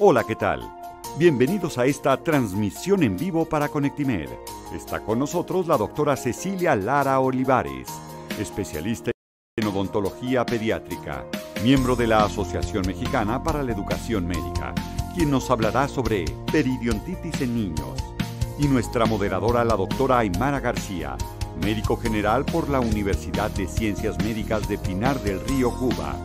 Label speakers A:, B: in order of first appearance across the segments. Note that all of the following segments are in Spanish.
A: Hola, ¿qué tal? Bienvenidos a esta transmisión en vivo para Conectimed. Está con nosotros la doctora Cecilia Lara Olivares, especialista en odontología pediátrica, miembro de la Asociación Mexicana para la Educación Médica, quien nos hablará sobre periodontitis en niños. Y nuestra moderadora, la doctora Aymara García, médico general por la Universidad de Ciencias Médicas de Pinar del Río, Cuba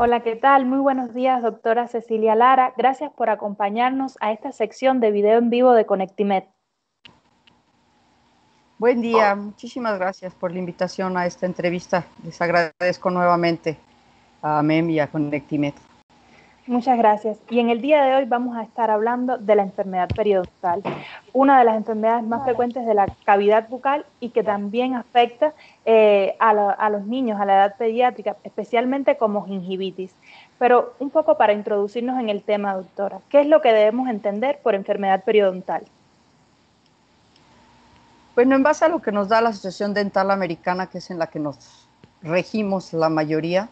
B: Hola, ¿qué tal? Muy buenos días, doctora Cecilia Lara. Gracias por acompañarnos a esta sección de video en vivo de Conectimed.
C: Buen día, muchísimas gracias por la invitación a esta entrevista. Les agradezco nuevamente a MEM y a Conectimed.
B: Muchas gracias. Y en el día de hoy vamos a estar hablando de la enfermedad periodontal, una de las enfermedades más frecuentes de la cavidad bucal y que también afecta eh, a, los niños a la edad pediátrica, especialmente como gingivitis. Pero un poco para introducirnos en el tema, doctora, ¿qué es lo que debemos entender por enfermedad periodontal?
C: Bueno, en base a lo que nos da la Asociación Dental Americana, que es en la que nos regimos la mayoría,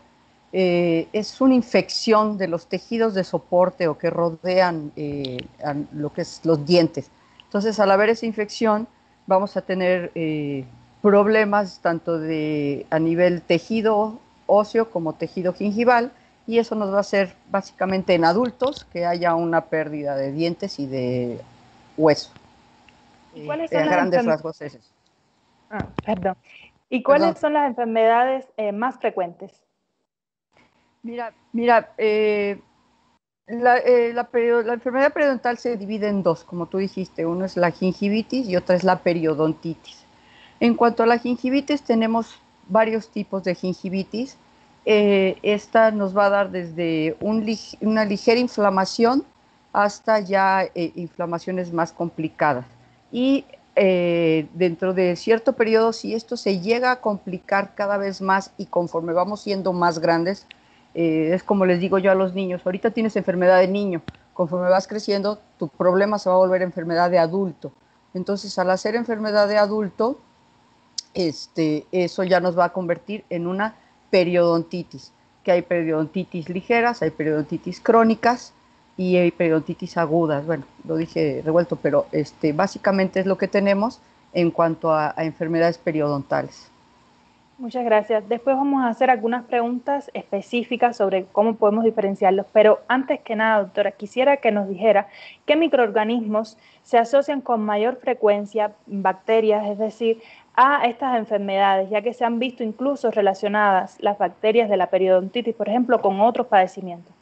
C: eh, es una infección de los tejidos de soporte o que rodean eh, lo que es los dientes. Entonces, al haber esa infección, vamos a tener eh, problemas tanto de, a nivel tejido óseo como tejido gingival, y eso nos va a hacer básicamente en adultos que haya una pérdida de dientes y de hueso.
B: ¿Y cuáles son grandes rasgos ah, perdón. ¿Y cuáles son las enfermedades más frecuentes?
C: Mira, mira eh, la, eh, la, enfermedad periodontal se divide en dos, como tú dijiste. Uno es la gingivitis y otra es la periodontitis. En cuanto a la gingivitis, tenemos varios tipos de gingivitis. Eh, esta nos va a dar desde una ligera inflamación hasta ya inflamaciones más complicadas. Y dentro de cierto periodo, si esto se llega a complicar cada vez más y conforme vamos siendo más grandes, eh, es como les digo yo a los niños, ahorita tienes enfermedad de niño, conforme vas creciendo, tu problema se va a volver enfermedad de adulto. Entonces, al hacer enfermedad de adulto, este, eso ya nos va a convertir en una periodontitis, que hay periodontitis ligeras, hay periodontitis crónicas y hay periodontitis agudas. Bueno, lo dije revuelto, pero este, básicamente es lo que tenemos en cuanto a enfermedades periodontales.
B: Muchas gracias. Después vamos a hacer algunas preguntas específicas sobre cómo podemos diferenciarlos, pero antes que nada, doctora, quisiera que nos dijera qué microorganismos se asocian con mayor frecuencia, bacterias, es decir, a estas enfermedades, ya que se han visto incluso relacionadas las bacterias de la periodontitis, por ejemplo, con otros padecimientos.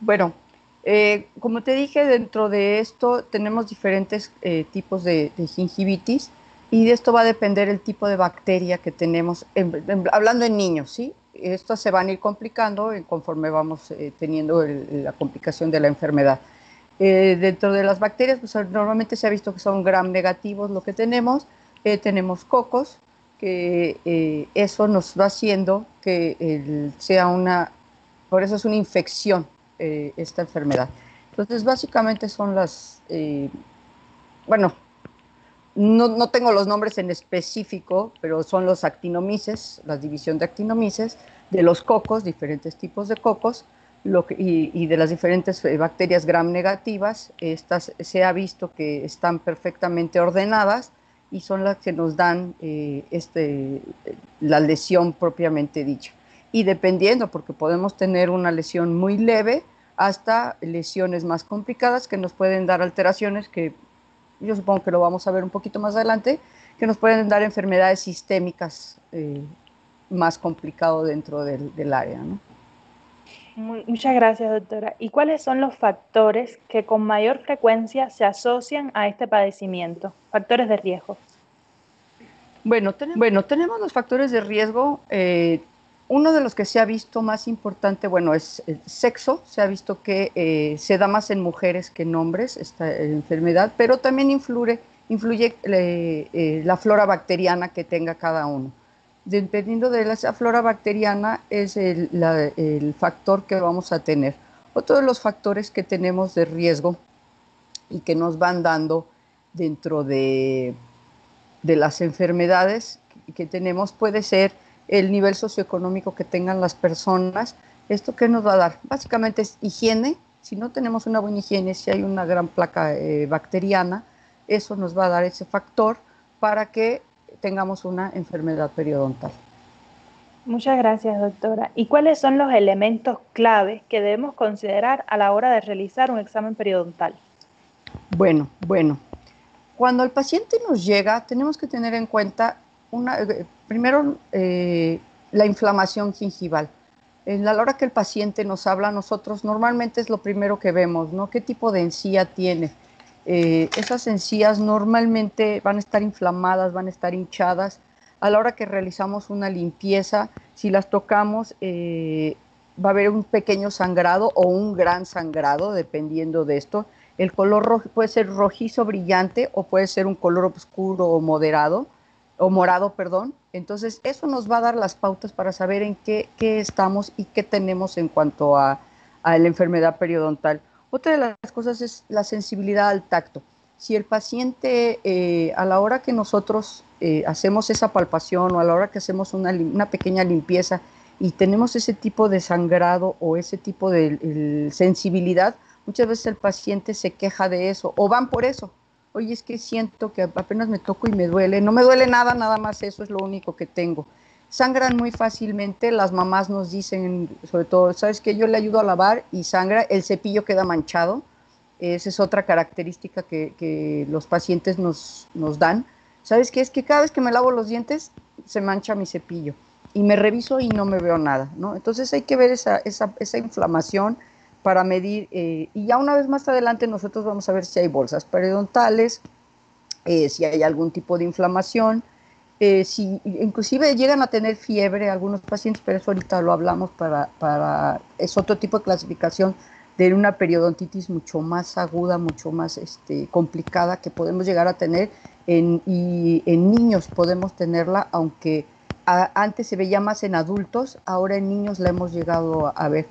C: Bueno, eh, como te dije, dentro de esto tenemos diferentes eh, tipos de gingivitis y de esto va a depender el tipo de bacteria que tenemos, hablando en niños, ¿sí? Estas se van a ir complicando conforme vamos eh, teniendo la complicación de la enfermedad. Eh, dentro de las bacterias, pues normalmente se ha visto que son gram negativos lo que tenemos. Eh, tenemos cocos, que eso nos va haciendo que sea una, por eso es una infección esta enfermedad. Entonces, básicamente son las, bueno, no, tengo los nombres en específico, pero son los actinomices, la división de actinomices, de los cocos, diferentes tipos de cocos, y, de las diferentes eh, bacterias gram negativas. Estas se ha visto que están perfectamente ordenadas y son las que nos dan eh, este, la lesión propiamente dicha. Y dependiendo, porque podemos tener una lesión muy leve hasta lesiones más complicadas que nos pueden dar alteraciones que yo supongo que lo vamos a ver un poquito más adelante, que nos pueden dar enfermedades sistémicas eh, más complicado dentro del, área.
B: muchas gracias, doctora. ¿Y cuáles son los factores que con mayor frecuencia se asocian a este padecimiento? Factores de riesgo.
C: Bueno, bueno tenemos los factores de riesgo. Eh, uno de los que se ha visto más importante, bueno, es el sexo. Se ha visto que eh, se da más en mujeres que en hombres esta enfermedad, pero también influye, eh, la flora bacteriana que tenga cada uno. Dependiendo de la flora bacteriana es el, factor que vamos a tener. Otro de los factores que tenemos de riesgo y que nos van dando dentro de, de las enfermedades que tenemos puede ser el nivel socioeconómico que tengan las personas. ¿Esto qué nos va a dar? Básicamente es higiene. Si no tenemos una buena higiene, si hay una gran placa eh, bacteriana, eso nos va a dar ese factor para que tengamos una enfermedad periodontal.
B: Muchas gracias, doctora. ¿Y cuáles son los elementos clave que debemos considerar a la hora de realizar un examen periodontal?
C: Bueno, bueno. Cuando el paciente nos llega, tenemos que tener en cuenta eh, primero eh, la inflamación gingival. En la hora que el paciente nos habla, nosotros normalmente es lo primero que vemos, ¿no? ¿Qué tipo de encía tiene? Eh, esas encías normalmente van a estar inflamadas, van a estar hinchadas. A la hora que realizamos una limpieza, si las tocamos, va a haber un pequeño sangrado o un gran sangrado, dependiendo de esto. El color puede ser rojizo brillante o puede ser un color oscuro o moderado o morado, perdón. Entonces, eso nos va a dar las pautas para saber en qué, estamos y qué tenemos en cuanto a, la enfermedad periodontal. Otra de las cosas es la sensibilidad al tacto. Si el paciente, eh, a la hora que nosotros eh, hacemos esa palpación o a la hora que hacemos una, una, pequeña limpieza y tenemos ese tipo de sangrado o ese tipo de sensibilidad, muchas veces el paciente se queja de eso o van por eso oye, es que siento que apenas me toco y me duele, no me duele nada, nada más eso es lo único que tengo. Sangran muy fácilmente, las mamás nos dicen, sobre todo, ¿sabes que Yo le ayudo a lavar y sangra, el cepillo queda manchado, esa es otra característica que, los pacientes nos, nos dan. ¿Sabes qué? Es que cada vez que me lavo los dientes se mancha mi cepillo y me reviso y no me veo nada, ¿no? Entonces hay que ver esa, esa, esa inflamación, para medir, eh, y ya una vez más adelante nosotros vamos a ver si hay bolsas periodontales, eh, si hay algún tipo de inflamación, eh, si inclusive llegan a tener fiebre algunos pacientes, pero eso ahorita lo hablamos para, para, es otro tipo de clasificación de una periodontitis mucho más aguda, mucho más este, complicada que podemos llegar a tener en, y en niños podemos tenerla, aunque antes se veía más en adultos, ahora en niños la hemos llegado a ver.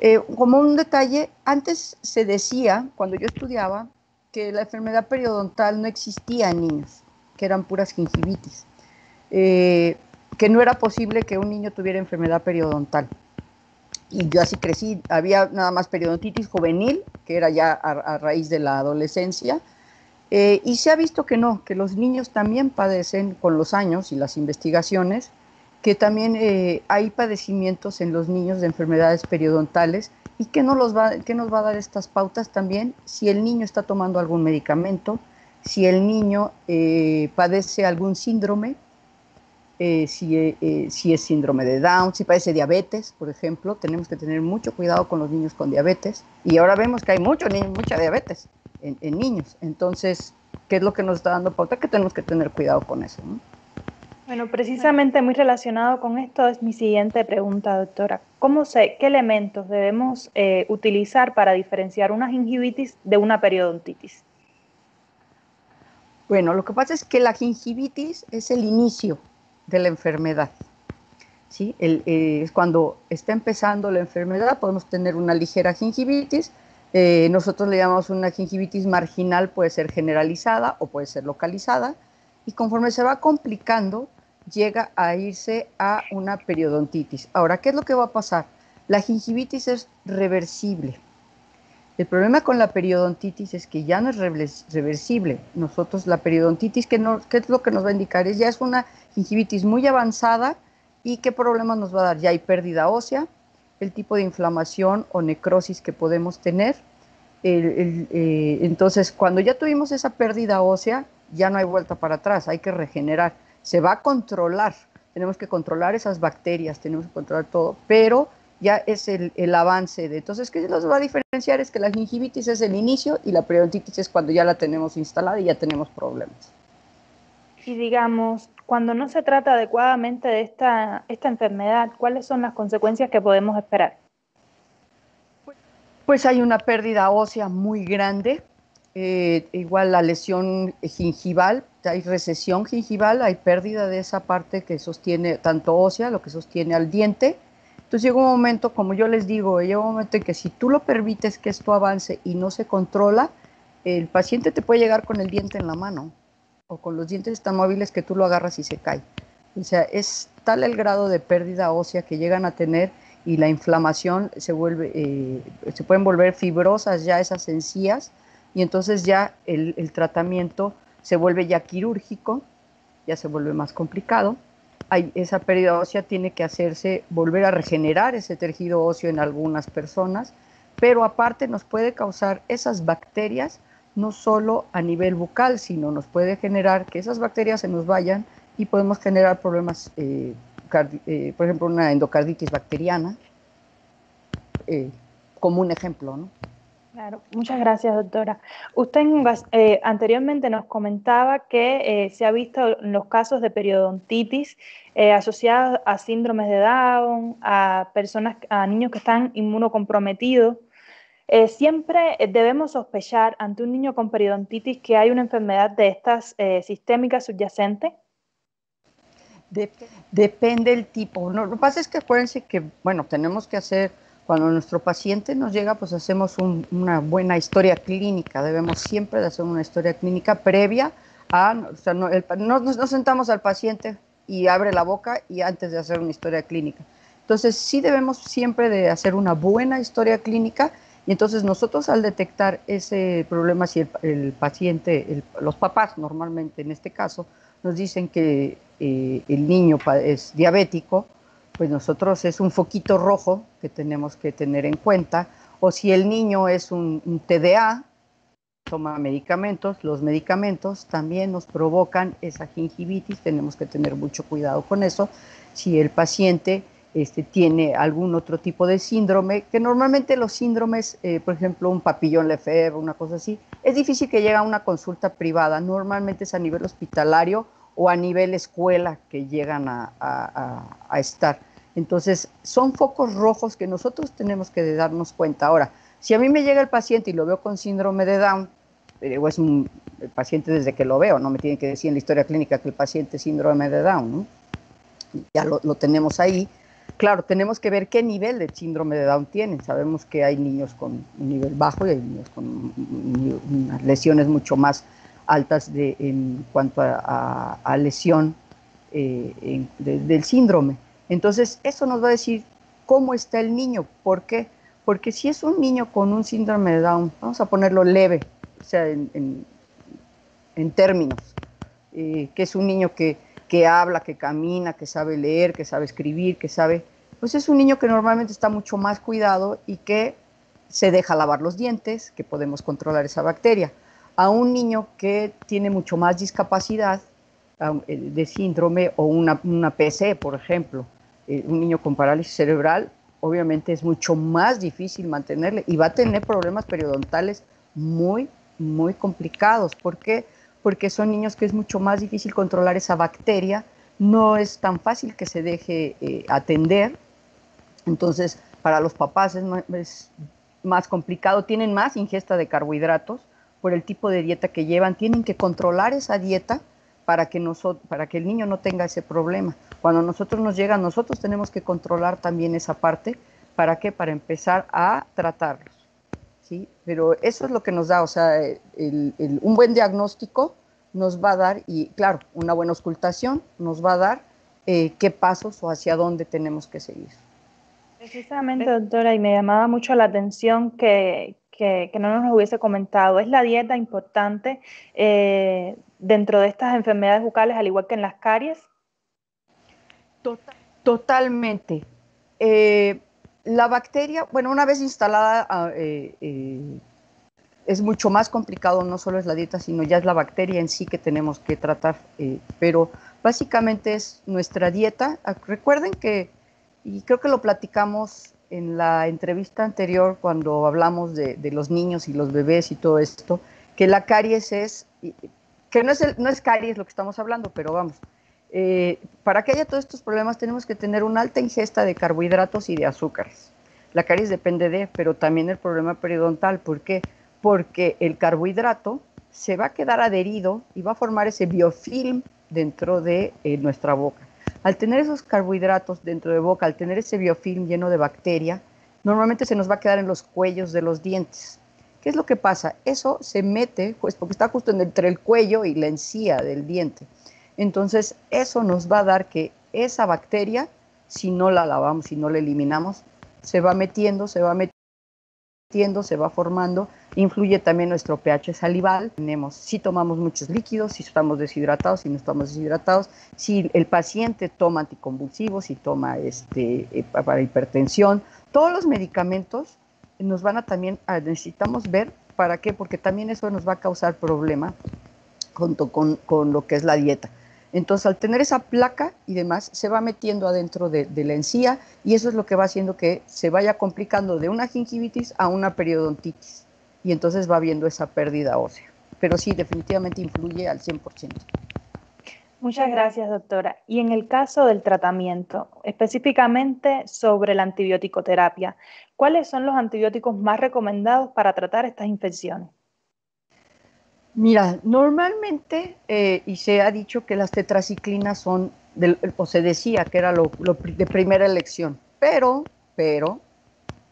C: Eh, como un detalle, antes se decía, cuando yo estudiaba, que la enfermedad periodontal no existía en niños, que eran puras gingivitis, eh, que no era posible que un niño tuviera enfermedad periodontal. Y yo así crecí, había nada más periodontitis juvenil, que era ya a, raíz de la adolescencia, eh, y se ha visto que no, que los niños también padecen con los años y las investigaciones que también eh, hay padecimientos en los niños de enfermedades periodontales y que nos, los va, que nos va a dar estas pautas también si el niño está tomando algún medicamento, si el niño eh, padece algún síndrome, eh, si, si, es síndrome de Down, si padece diabetes, por ejemplo, tenemos que tener mucho cuidado con los niños con diabetes. Y ahora vemos que hay mucho, mucha diabetes en, niños. Entonces, ¿qué es lo que nos está dando pauta? Que tenemos que tener cuidado con eso.
B: Bueno, precisamente muy relacionado con esto es mi siguiente pregunta, doctora. ¿Cómo sé qué elementos debemos eh, utilizar para diferenciar una gingivitis de una periodontitis?
C: Bueno, lo que pasa es que la gingivitis es el inicio de la enfermedad. ¿sí? Eh, es cuando está empezando la enfermedad, podemos tener una ligera gingivitis. Eh, nosotros le llamamos una gingivitis marginal, puede ser generalizada o puede ser localizada. Y conforme se va complicando, llega a irse a una periodontitis. Ahora, ¿qué es lo que va a pasar? La gingivitis es reversible. El problema con la periodontitis es que ya no es reversible. Nosotros la periodontitis, ¿qué, es lo que nos va a indicar? Es ya es una gingivitis muy avanzada y qué problemas nos va a dar. Ya hay pérdida ósea, el tipo de inflamación o necrosis que podemos tener. Eh, entonces, cuando ya tuvimos esa pérdida ósea, ya no hay vuelta para atrás, hay que regenerar se va a controlar. Tenemos que controlar esas bacterias, tenemos que controlar todo, pero ya es el, avance de. Entonces, ¿qué nos va a diferenciar? Es que la gingivitis es el inicio y la periodontitis es cuando ya la tenemos instalada y ya tenemos problemas.
B: Y digamos, cuando no se trata adecuadamente de esta, esta enfermedad, ¿cuáles son las consecuencias que podemos esperar?
C: Pues hay una pérdida ósea muy grande, eh, igual la lesión gingival, hay recesión gingival, hay pérdida de esa parte que sostiene tanto ósea, lo que sostiene al diente. Entonces llega un momento, como yo les digo, llega un momento en que si tú lo permites que esto avance y no se controla, el paciente te puede llegar con el diente en la mano o con los dientes tan móviles que tú lo agarras y se cae. O sea, es tal el grado de pérdida ósea que llegan a tener y la inflamación se vuelve, eh, se pueden volver fibrosas ya esas encías y entonces ya el, tratamiento se vuelve ya quirúrgico, ya se vuelve más complicado. Esa pérdida ósea tiene que hacerse, volver a regenerar ese tejido óseo en algunas personas, pero aparte nos puede causar esas bacterias no solo a nivel bucal, sino nos puede generar que esas bacterias se nos vayan y podemos generar problemas, eh, eh, por ejemplo, una endocarditis bacteriana, eh, como un ejemplo, ¿no?
B: Claro, muchas gracias, doctora. Usted anteriormente nos comentaba que se ha visto los casos de periodontitis asociados a síndromes de Down, a personas, a niños que están inmunocomprometidos. siempre debemos sospechar ante un niño con periodontitis que hay una enfermedad de estas sistémicas subyacentes
C: depende el tipo. lo que pasa es que acuérdense que, bueno, tenemos que hacer, cuando nuestro paciente nos llega, pues hacemos una buena historia clínica. Debemos siempre de hacer una historia clínica previa a, o sea, no, nos sentamos al paciente y abre la boca y antes de hacer una historia clínica. Entonces, sí debemos siempre de hacer una buena historia clínica y entonces nosotros al detectar ese problema, si el, paciente, los papás normalmente en este caso, nos dicen que eh, el niño es diabético, pues nosotros es un foquito rojo que tenemos que tener en cuenta. O si el niño es un, TDA, toma medicamentos, los medicamentos también nos provocan esa gingivitis, tenemos que tener mucho cuidado con eso. Si el paciente este, tiene algún otro tipo de síndrome, que normalmente los síndromes, eh, por ejemplo, un papillón Lefebvre, una cosa así, es difícil que llegue a una consulta privada, normalmente es a nivel hospitalario o a nivel escuela que llegan a, estar. Entonces, son focos rojos que nosotros tenemos que darnos cuenta. Ahora, si a mí me llega el paciente y lo veo con síndrome de Down, eh, o es un el paciente desde que lo veo, no me tiene que decir en la historia clínica que el paciente es síndrome de Down, ¿no? ya lo, tenemos ahí. Claro, tenemos que ver qué nivel de síndrome de Down tienen. Sabemos que hay niños con un nivel bajo y hay niños con lesiones mucho más altas de, en cuanto a, lesión eh, del síndrome. Entonces, eso nos va a decir cómo está el niño. ¿Por qué? Porque si es un niño con un síndrome de Down, vamos a ponerlo leve, o sea, en, términos, eh, que es un niño que, que habla, que camina, que sabe leer, que sabe escribir, que sabe, pues es un niño que normalmente está mucho más cuidado y que se deja lavar los dientes, que podemos controlar esa bacteria a un niño que tiene mucho más discapacidad eh, de síndrome o una, una PC, por ejemplo, eh, un niño con parálisis cerebral, obviamente es mucho más difícil mantenerle y va a tener problemas periodontales muy, muy complicados. ¿Por qué? Porque son niños que es mucho más difícil controlar esa bacteria, no es tan fácil que se deje eh, atender. Entonces, para los papás es es más complicado, tienen más ingesta de carbohidratos por el tipo de dieta que llevan, tienen que controlar esa dieta para que, para que el niño no tenga ese problema. Cuando nosotros nos llegan, nosotros tenemos que controlar también esa parte. ¿Para qué? Para empezar a tratarlos. ¿sí? Pero eso es lo que nos da, o sea, un buen diagnóstico nos va a dar, y claro, una buena auscultación nos va a dar eh, qué pasos o hacia dónde tenemos que seguir.
B: Precisamente, doctora, y me llamaba mucho la atención que, que, no nos hubiese comentado. ¿Es la dieta importante eh, dentro de estas enfermedades bucales, al igual que en las caries?
C: totalmente. Eh, la bacteria, bueno, una vez instalada, ah, eh, es mucho más complicado, no solo es la dieta, sino ya es la bacteria en sí que tenemos que tratar, pero básicamente es nuestra dieta. Ah, recuerden que, y creo que lo platicamos en la entrevista anterior, cuando hablamos de, los niños y los bebés y todo esto, que la caries es, que no es, no es caries lo que estamos hablando, pero vamos, eh, para que haya todos estos problemas tenemos que tener una alta ingesta de carbohidratos y de azúcares. La caries depende de, pero también el problema periodontal. ¿Por qué? Porque el carbohidrato se va a quedar adherido y va a formar ese biofilm dentro de eh, nuestra boca. Al tener esos carbohidratos dentro de boca, al tener ese biofilm lleno de bacteria, normalmente se nos va a quedar en los cuellos de los dientes. ¿Qué es lo que pasa? Eso se mete, pues porque está justo entre el cuello y la encía del diente. Entonces, eso nos va a dar que esa bacteria, si no la lavamos, si no la eliminamos, se va metiendo, se va metiendo, se va formando. Influye también nuestro pH salival. Tenemos, si tomamos muchos líquidos, si estamos deshidratados, si no estamos deshidratados, si el paciente toma anticonvulsivos, si toma este, eh, para hipertensión, todos los medicamentos nos van a también, necesitamos ver para qué, porque también eso nos va a causar problema junto con, con lo que es la dieta. Entonces, al tener esa placa y demás, se va metiendo adentro de, la encía y eso es lo que va haciendo que se vaya complicando de una gingivitis a una periodontitis. Y entonces va habiendo esa pérdida ósea. Pero sí, definitivamente influye al 100%.
B: Muchas gracias, doctora. Y en el caso del tratamiento, específicamente sobre la antibioticoterapia, ¿cuáles son los antibióticos más recomendados para tratar estas infecciones?
C: Mira, normalmente, eh, y se ha dicho que las tetraciclinas son, o se decía que era lo, de primera elección, pero, pero,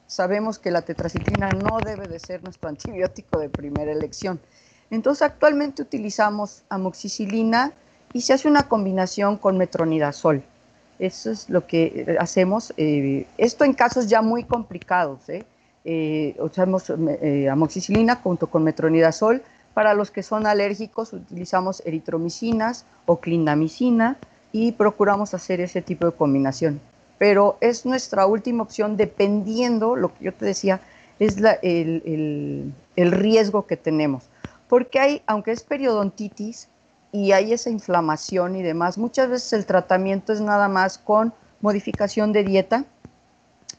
C: sabemos que la tetraciclina no debe de ser nuestro antibiótico de primera elección. Entonces, actualmente utilizamos amoxicilina y se hace una combinación con metronidazol. Eso es lo que hacemos. Eh, esto en casos ya muy complicados. ¿eh? usamos amoxicilina junto con metronidazol para los que son alérgicos utilizamos eritromicinas o clindamicina y procuramos hacer ese tipo de combinación. Pero es nuestra última opción dependiendo, lo que yo te decía, es el, riesgo que tenemos. Porque hay, aunque es periodontitis y hay esa inflamación y demás, muchas veces el tratamiento es nada más con modificación de dieta,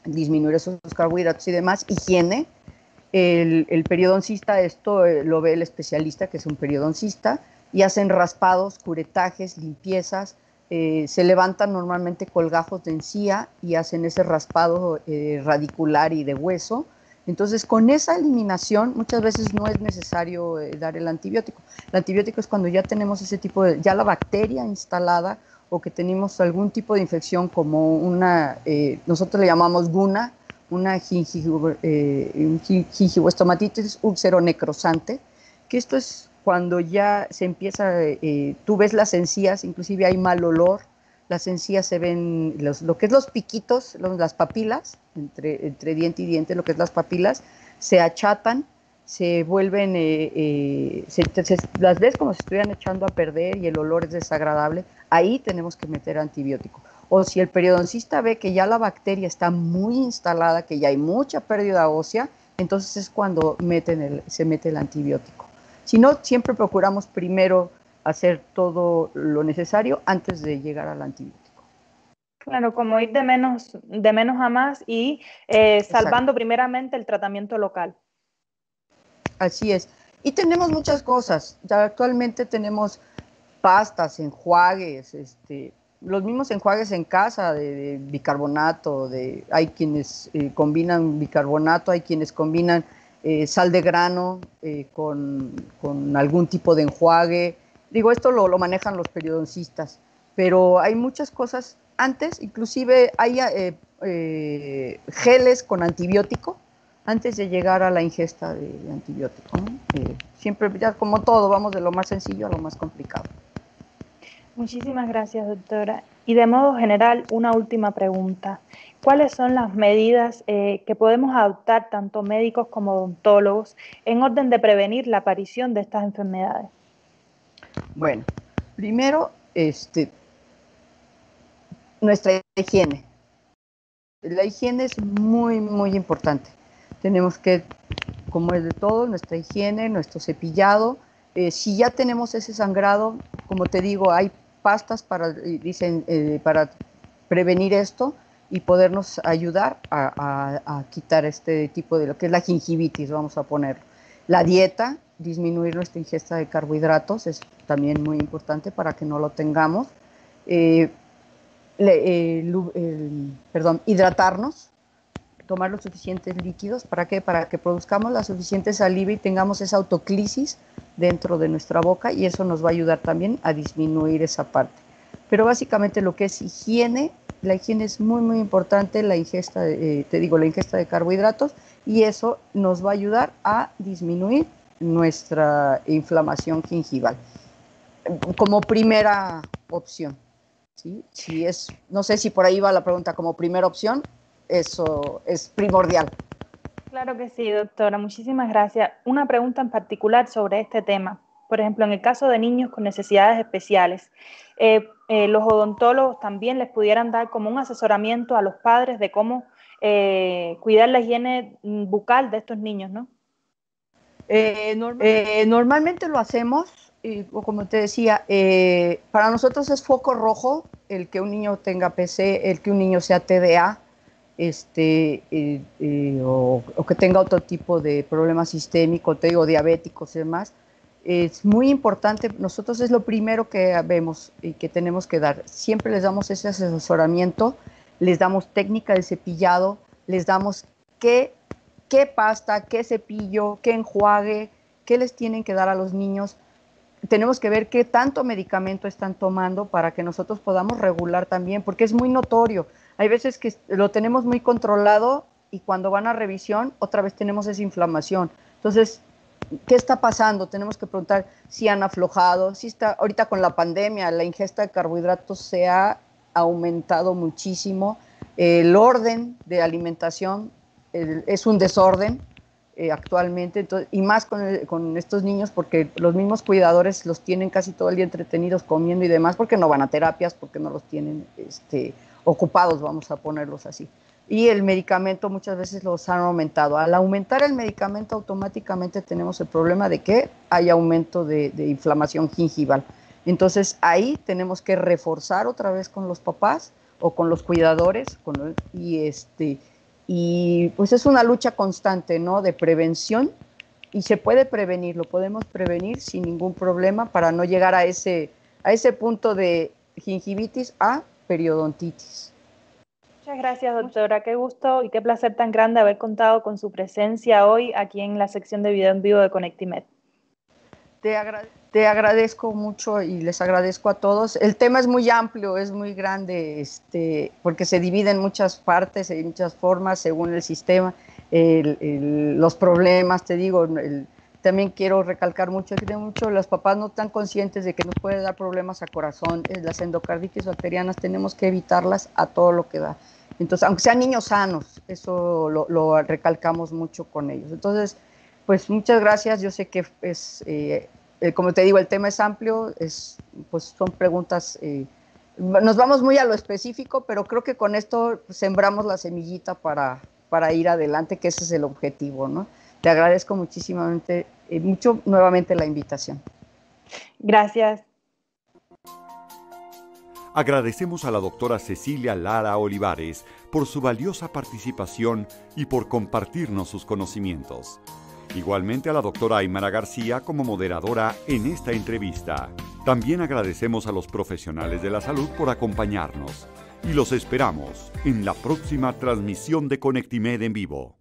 C: disminuir esos carbohidratos y demás, higiene, el, periodoncista, esto eh, lo ve el especialista, que es un periodoncista, y hacen raspados, curetajes, limpiezas, eh, se levantan normalmente colgajos de encía y hacen ese raspado eh, radicular y de hueso. Entonces, con esa eliminación, muchas veces no es necesario dar el antibiótico. El antibiótico es cuando ya tenemos ese tipo de, ya la bacteria instalada o que tenemos algún tipo de infección como una, nosotros le llamamos guna, una eh, gingivoestomatitis ulceronecrosante, que esto es cuando ya se empieza, eh, tú ves las encías, inclusive hay mal olor, las encías se ven, lo que es los piquitos, las papilas, entre, entre diente y diente, lo que es las papilas, se achatan, se vuelven, eh, las ves como si estuvieran echando a perder y el olor es desagradable, ahí tenemos que meter antibiótico o si el periodoncista ve que ya la bacteria está muy instalada, que ya hay mucha pérdida ósea, entonces es cuando meten se mete el antibiótico. Si no, siempre procuramos primero hacer todo lo necesario antes de llegar al antibiótico.
B: Claro, como ir de menos, de menos a más y eh, salvando primeramente el tratamiento local.
C: Así es. Y tenemos muchas cosas. Ya actualmente tenemos pastas, enjuagues, este, los mismos enjuagues en casa de, bicarbonato, de, hay quienes eh, combinan bicarbonato, hay quienes combinan eh, sal de grano eh, con, algún tipo de enjuague. Digo, esto lo, manejan los periodoncistas, pero hay muchas cosas antes, inclusive hay geles con antibiótico antes de llegar a la ingesta de, antibiótico. siempre, ya como todo, vamos de lo más sencillo a lo más complicado.
B: Muchísimas gracias, doctora. Y de modo general, una última pregunta. ¿Cuáles son las medidas eh, que podemos adoptar tanto médicos como odontólogos en orden de prevenir la aparición de estas enfermedades?
C: Bueno, primero, este, nuestra higiene. La higiene es muy, muy importante. Tenemos que, como es de todo, nuestra higiene, nuestro cepillado. Eh, si ya tenemos ese sangrado, como te digo, hay pastas para, dicen, eh, para prevenir esto y podernos ayudar a, quitar este tipo de lo que es la gingivitis, vamos a poner. La dieta, disminuir nuestra ingesta de carbohidratos es también muy importante para que no lo tengamos. Eh, perdón, hidratarnos, tomar los suficientes líquidos, ¿para qué? Para que produzcamos la suficiente saliva y tengamos esa autoclisis dentro de nuestra boca y eso nos va a ayudar también a disminuir esa parte. Pero básicamente lo que es higiene, la higiene es muy muy importante, la ingesta, eh, te digo, la ingesta de carbohidratos y eso nos va a ayudar a disminuir nuestra inflamación gingival. Como primera opción. ¿sí? Si es, no sé si por ahí va la pregunta como primera opción, eso es primordial.
B: Claro que sí, doctora. Muchísimas gracias. Una pregunta en particular sobre este tema. Por ejemplo, en el caso de niños con necesidades especiales, eh, eh, los odontólogos también les pudieran dar como un asesoramiento a los padres de cómo eh, cuidar la higiene bucal de estos niños, ¿no?
C: Normalmente lo hacemos, y, como te decía, para nosotros es foco rojo el que un niño tenga PC, el que un niño sea TDA, este, o, o, que tenga otro tipo de problema sistémico, te digo, diabéticos y demás es muy importante, nosotros es lo primero que vemos y que tenemos que dar. Siempre les damos ese asesoramiento, les damos técnica de cepillado, les damos qué, qué pasta, qué cepillo, qué enjuague, qué les tienen que dar a los niños. Tenemos que ver qué tanto medicamento están tomando para que nosotros podamos regular también, porque es muy notorio. Hay veces que lo tenemos muy controlado y cuando van a revisión otra vez tenemos esa inflamación. Entonces, ¿qué está pasando? Tenemos que preguntar si han aflojado, si está, ahorita con la pandemia, la ingesta de carbohidratos se ha aumentado muchísimo, el orden de alimentación es un desorden eh, actualmente, y más con, estos niños, porque los mismos cuidadores los tienen casi todo el día entretenidos comiendo y demás, porque no van a terapias, porque no los tienen este, ocupados, vamos a ponerlos así y el medicamento muchas veces los han aumentado. Al aumentar el medicamento automáticamente tenemos el problema de que hay aumento de, inflamación gingival. Entonces ahí tenemos que reforzar otra vez con los papás o con los cuidadores y este y pues es una lucha constante, ¿no? De prevención y se puede prevenir, lo podemos prevenir sin ningún problema para no llegar a ese a ese punto de gingivitis a periodontitis.
B: Muchas gracias, doctora. Qué gusto y qué placer tan grande haber contado con su presencia hoy aquí en la sección de video en vivo de Conectimed.
C: Te, te agradezco mucho y les agradezco a todos. El tema es muy amplio, es muy grande, este, porque se divide en muchas partes, en muchas formas, según el sistema, los problemas, te digo, también quiero recalcar mucho que mucho los papás no están conscientes de que nos puede dar problemas a corazón, las endocarditis bacterianas tenemos que evitarlas a todo lo que da. Entonces, aunque sean niños sanos, eso lo, recalcamos mucho con ellos. Entonces, pues muchas gracias. Yo sé que es, eh, eh, como te digo, el tema es amplio, es, pues son preguntas, eh, nos vamos muy a lo específico, pero creo que con esto sembramos la semillita para, para ir adelante, que ese es el objetivo, ¿no? Te agradezco muchísimamente, mucho nuevamente la invitación.
B: Gracias.
A: Agradecemos a la doctora Cecilia Lara Olivares por su valiosa participación y por compartirnos sus conocimientos. Igualmente a la doctora Aymara García como moderadora en esta entrevista. También agradecemos a los profesionales de la salud por acompañarnos y los esperamos en la próxima transmisión de Conectimed en vivo.